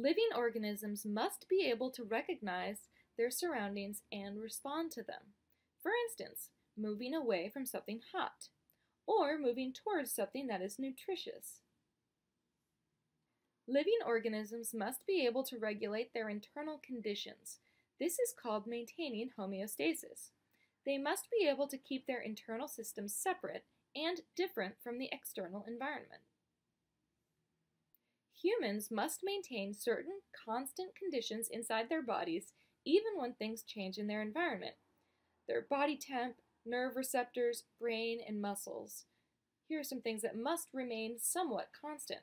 Living organisms must be able to recognize their surroundings and respond to them. For instance, moving away from something hot or moving towards something that is nutritious. Living organisms must be able to regulate their internal conditions. This is called maintaining homeostasis. They must be able to keep their internal systems separate and different from the external environment. Humans must maintain certain constant conditions inside their bodies even when things change in their environment. Their body temp, nerve receptors, brain, and muscles. Here are some things that must remain somewhat constant.